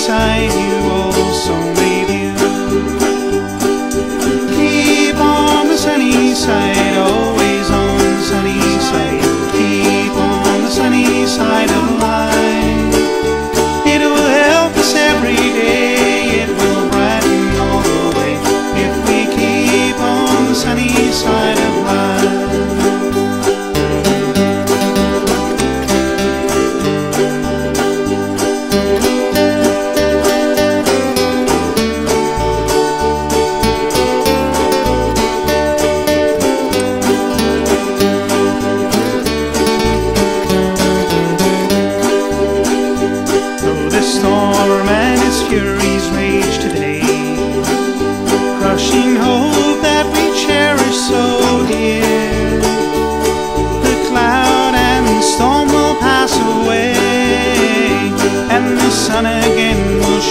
sunshine.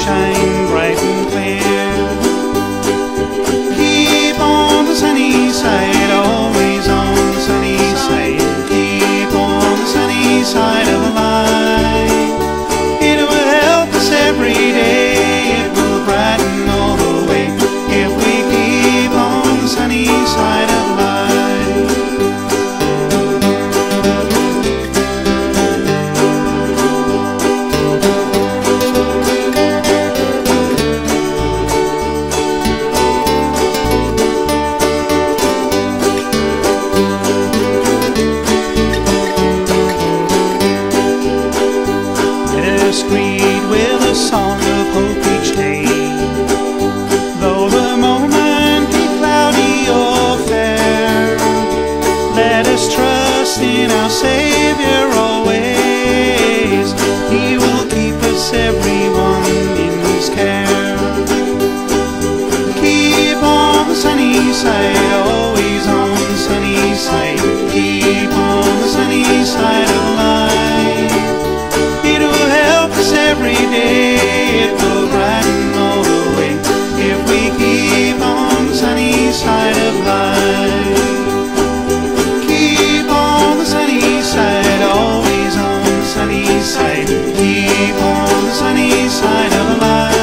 shine. song of hope each day. Though the moment be cloudy or fair, let us trust in our Savior always. He will keep us everyone in His care. Keep on the sunny side, always on the sunny side. sunny side of life.